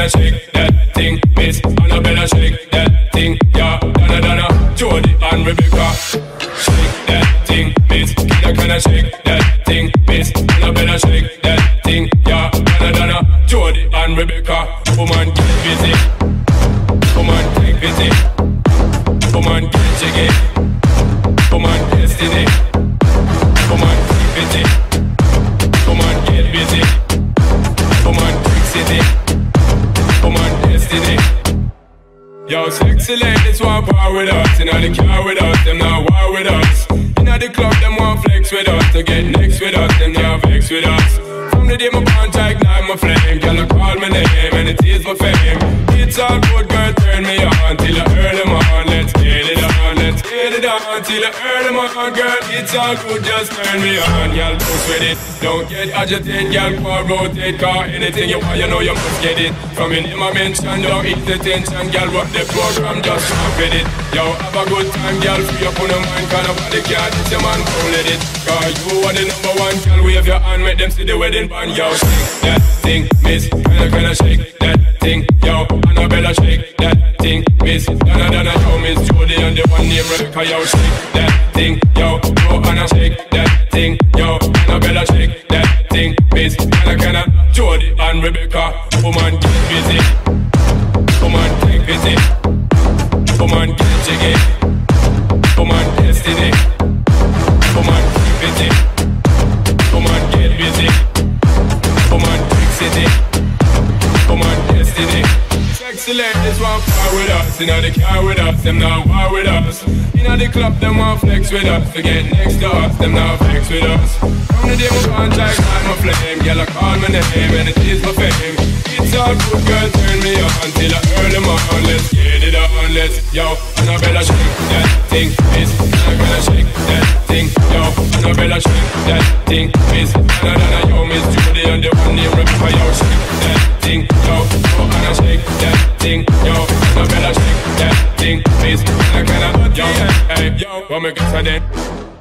I shake that thing, Miss? Annabella, shake that thing, yeah. Donna, Donna, Jody and Rebecca. Shake that thing, Miss. Can I, can I shake that thing, Miss? Annabella, shake that thing, yeah. Donna, Donna, Jody and Rebecca. Woman, get busy. Woman, take busy. Woman, get jiggy. Destiny. Woman, Yo, sexy ladies want power with us. Inna the car with us, them not war with us. Inna the club, them want flex with us. To get next with us, them not vex with us. From the day my contact, ignite my flame. Girl, I call my name and it is my fame. It's all good, girl, turn me on till I get it on till earn them on, girl. It's all good, just turn me on. Y'all don't sweat it, don't get agitated, y'all. Quad rotate, car anything you want, you know you must get it. From in my mention, don't eat the tension, girl. What the program, just stop with it. Yo, have a good time, girl. Free up on the mind, kind of body can't this your man, don't let it. Cause you are the number one, girl. Wave your hand, make them see the wedding band, yo. Shake that thing, miss. Kinda, kinda shake that thing, yo. Annabella, shake that thing, miss. Donna, Donna, yo, miss And named Rebecca, yo. Shake that thing, yo. Go Anna, shake that thing, yo. Annabella, shake that thing, miss. Kinda, kinda, Jody and Rebecca. Woman, get busy. Woman. Woman, Sexy ladies want power with us. Inna the car with us, them not war with us. Inna the club, them want flex with us. To get next to us, them not flex with us. From the day my contact, I'm a flame. Girl, I call my name and it is my fame. It's all good, girl, turn me on till I earn them on. Let's get it on, let's yo. Annabella shake that thing, miss. Annabella shake that thing, yo. Annabella shake that thing, miss. Anna, Anna, yo, miss Judy and the one named Rebecca, yo. Shake that what me get to then?